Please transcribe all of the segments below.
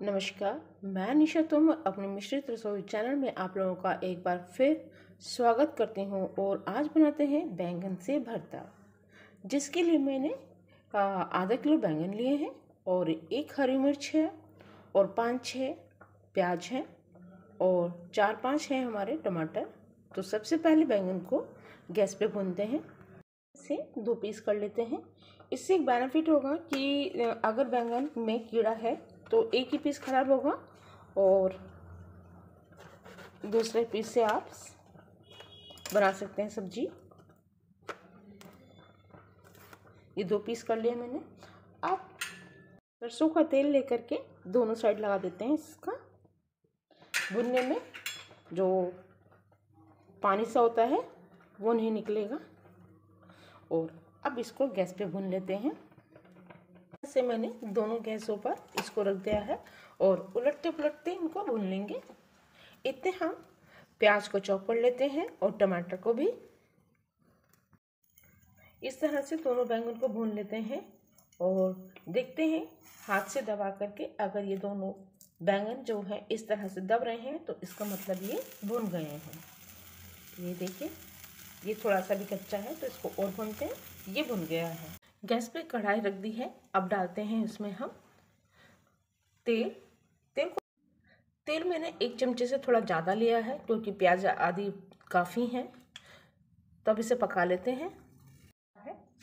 नमस्कार, मैं निशा तोमर अपने मिश्रित रसोई चैनल में आप लोगों का एक बार फिर स्वागत करती हूँ और आज बनाते हैं बैंगन से भरता, जिसके लिए मैंने आधा किलो बैंगन लिए हैं और एक हरी मिर्च है और पाँच छः प्याज है और चार पाँच हैं हमारे टमाटर। तो सबसे पहले बैंगन को गैस पे भूनते हैं से दो पीस कर लेते हैं। इससे एक बेनिफिट होगा कि अगर बैंगन में कीड़ा है तो एक ही पीस ख़राब होगा और दूसरे पीस से आप बना सकते हैं सब्ज़ी। ये दो पीस कर लिया मैंने। आप सरसों का तेल लेकर के दोनों साइड लगा देते हैं इसका। भुनने में जो पानी सा होता है, वो नहीं निकलेगा। और अब इसको गैस पे भून लेते हैं। से मैंने दोनों गैसों पर इसको रख दिया है और उलटते पुलटते इनको भून लेंगे। इतने हम प्याज को चॉप कर लेते हैं और टमाटर को भी। इस तरह से दोनों बैंगन को भून लेते हैं और देखते हैं हाथ से दबा करके अगर ये दोनों बैंगन जो है इस तरह से दब रहे हैं तो इसका मतलब ये भून गए हैं। ये देखिए, ये थोड़ा सा भी कच्चा है तो इसको और भूनते हैं। ये भुन गया है। गैस पे कढ़ाई रख दी है। अब डालते हैं इसमें हम तेल तेल को, तेल मैंने एक चमचे से थोड़ा ज़्यादा लिया है, क्योंकि प्याज आदि काफ़ी हैं। तब इसे पका लेते हैं।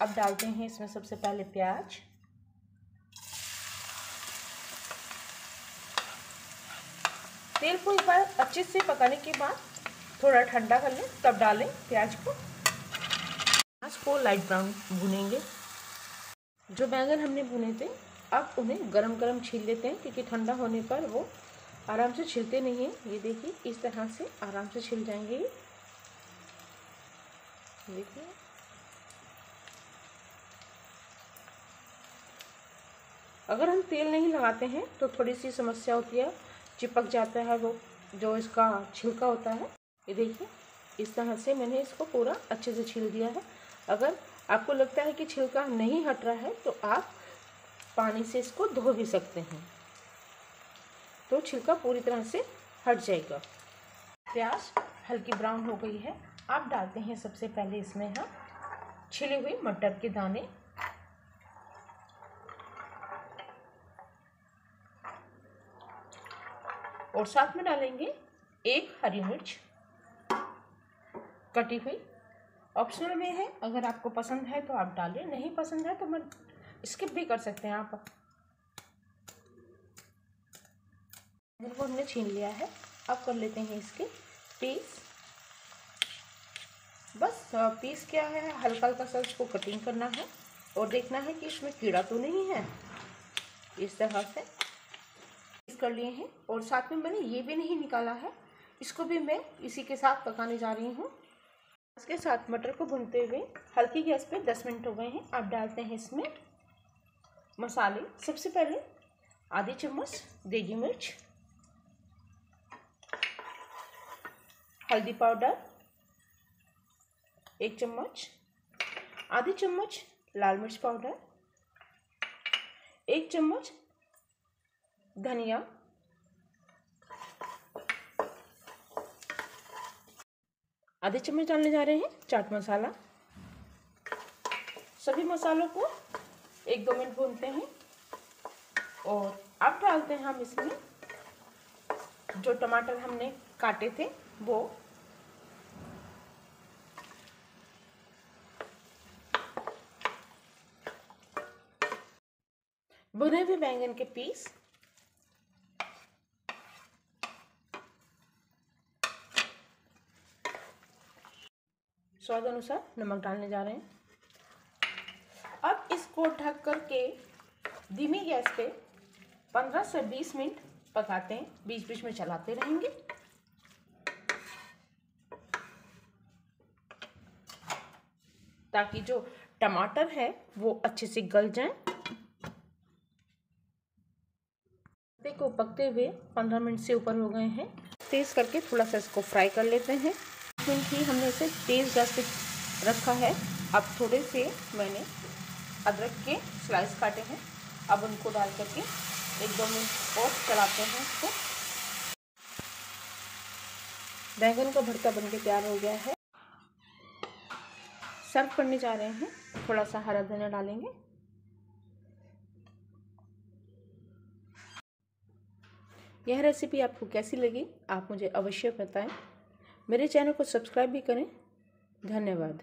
अब डालते हैं इसमें सबसे पहले प्याज। तेल को एक बार अच्छे से पकाने के बाद थोड़ा ठंडा कर लें, तब डालें प्याज को। प्याज को लाइट ब्राउन भुनेंगे। जो बैंगन हमने भुने थे अब उन्हें गरम गरम छील लेते हैं, क्योंकि ठंडा होने पर वो आराम से छिलते नहीं हैं। ये देखिए, इस तरह से आराम से छिल जाएँगे। देखिए। अगर हम तेल नहीं लगाते हैं तो थोड़ी सी समस्या होती है, चिपक जाता है वो, जो इसका छिलका होता है। ये देखिए, इस तरह से मैंने इसको पूरा अच्छे से छील दिया है। अगर आपको लगता है कि छिलका नहीं हट रहा है तो आप पानी से इसको धो भी सकते हैं। तो छिलका पूरी तरह से हट जाएगा। प्याज हल्की ब्राउन हो गई है। आप डालते हैं सबसे पहले इसमें हम छिले हुए मटर के दाने। और साथ में डालेंगे एक हरी मिर्च। कटी हुई। ऑप्शनल में है। अगर आपको पसंद है तो आप डालें नहीं पसंद है तो मैं स्किप भी कर सकते हैं आप। को हमने छीन लिया है, अब कर लेते हैं इसके पीस बस पीस क्या है? हल्का हल्का सा इसको कटिंग करना है और देखना है कि इसमें कीड़ा तो नहीं है। इस तरह से पीस कर लिए हैं और साथ में मैंने ये भी नहीं निकाला है। इसको भी मैं इसी के साथ पकाने जा रही हूँ। इसके साथ मटर को भूनते हुए हल्की गैस पे 10 मिनट हो गए हैं। अब डालते हैं इसमें मसाले, सबसे पहले आधी चम्मच देगी मिर्च, हल्दी पाउडर, एक चम्मच, आधी चम्मच लाल मिर्च पाउडर, एक चम्मच धनिया, आधे चम्मच डालने जा रहे हैं चाट मसाला। सभी मसालों को एक दो मिनट भूनते हैं और अब डालते हैं हम इसमें जो टमाटर हमने काटे थे वो। भुने हुए बैंगन के पीस। स्वाद अनुसार नमक डालने जा रहे हैं। अब इसको ढक कर के धीमी गैस पे 15 से 20 मिनट पकाते हैं। बीच बीच में चलाते रहेंगे। ताकि जो टमाटर है, वो अच्छे से गल जाए। को पकते हुए 15 मिनट से ऊपर हो गए हैं। तेज़ करके थोड़ा सा इसको फ्राई कर लेते हैं। मिनट ही हमने इसे तेज़ गैस पे रखा है। अब थोड़े से मैंने अदरक के स्लाइस काटे हैं। अब उनको डाल करके एक दो मिनट और चलाते हैं इसको बैंगन का भरता बनके तैयार हो गया है। सर्व करने जा रहे हैं। थोड़ा सा हरा धनिया डालेंगे। यह रेसिपी आपको कैसी लगी, आप मुझे अवश्य बताएँ। मेरे चैनल को सब्सक्राइब भी करें। धन्यवाद।